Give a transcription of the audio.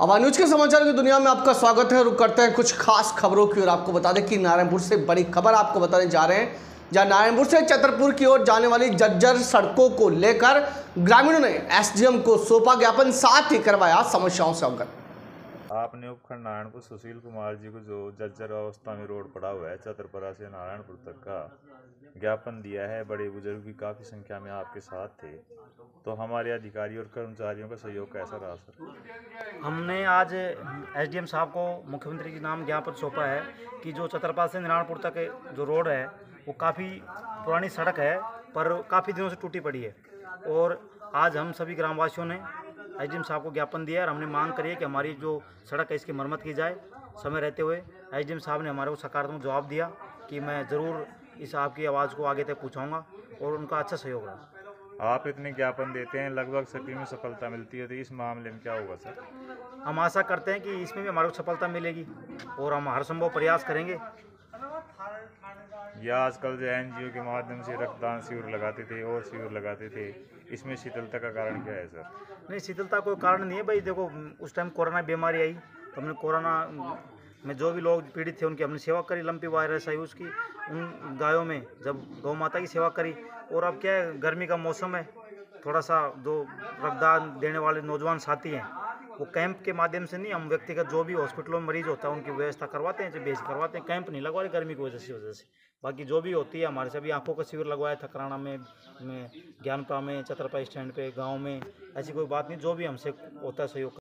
अब न्यूज़ के समाचार की दुनिया में आपका स्वागत है रुक करते हैं कुछ खास खबरों की ओर। आपको बता दें कि नारायणपुर से बड़ी खबर आपको बताने जा रहे हैं, जहाँ नारायणपुर से छतरपुर की ओर जाने वाली जज्जर सड़कों को लेकर ग्रामीणों ने एसडीएम को सौंपा ज्ञापन, साथ ही करवाया समस्याओं से अवगत। आपने उपखंड नारायणपुर सुशील कुमार जी को जो जर्जर अवस्था में रोड पड़ा हुआ है चतरपरा से नारायणपुर तक का ज्ञापन दिया है। बड़े बुज़ुर्ग भी काफ़ी संख्या में आपके साथ थे। तो हमारे अधिकारी और कर्मचारियों का सहयोग कैसा रहा, सर? हमने आज एसडीएम साहब को मुख्यमंत्री के नाम ज्ञापन सौंपा है कि जो छतरपाल से नारायणपुर तक जो रोड है, वो काफ़ी पुरानी सड़क है, पर काफ़ी दिनों से टूटी पड़ी है। और आज हम सभी ग्रामवासियों ने एसडीएम साहब को ज्ञापन दिया और हमने मांग करी है कि हमारी जो सड़क है इसकी मरम्मत की जाए समय रहते हुए। एसडीएम साहब ने हमारे को सकारात्मक जवाब दिया कि मैं ज़रूर इस आपकी आवाज़ को आगे तक पहुँचाऊँगा और उनका अच्छा सहयोग रहा। आप इतने ज्ञापन देते हैं लगभग सभी में सफलता मिलती है तो इस मामले में क्या होगा सर? हम आशा करते हैं कि इसमें भी हमारे को सफलता मिलेगी और हम हर संभव प्रयास करेंगे। या आजकल जो एनजीओ के माध्यम से रक्तदान शिविर लगाते थे और शिविर लगाते थे, इसमें शीतलता का कारण क्या है, सर? नहीं, शीतलता कोई कारण नहीं है भाई। देखो, उस टाइम कोरोना बीमारी आई तो हमने कोरोना, में जो भी लोग पीड़ित थे, उनकी हमने सेवा करी, लंपी वायरस आई उसकी, उन गायों में जब गौ माता की सेवा करी। और अब क्या है, गर्मी का मौसम है, थोड़ा सा जो रक्तदान देने वाले नौजवान साथी हैं वो कैंप के माध्यम से नहीं, हम व्यक्तिगत जो भी हॉस्पिटलों में मरीज़ होता है, उनकी व्यवस्था करवाते हैं बेच करवाते हैं, कैंप नहीं लगवा रहे गर्मी की वजह से वजह से। बाकी जो भी होती है, हमारे से अभी आँखों का शिविर लगवाया थकराना कराना में में, ज्ञानपा में, चतरपा स्टैंड पे, गाँव में, ऐसी कोई बात नहीं, जो भी हमसे होता है, सहयोग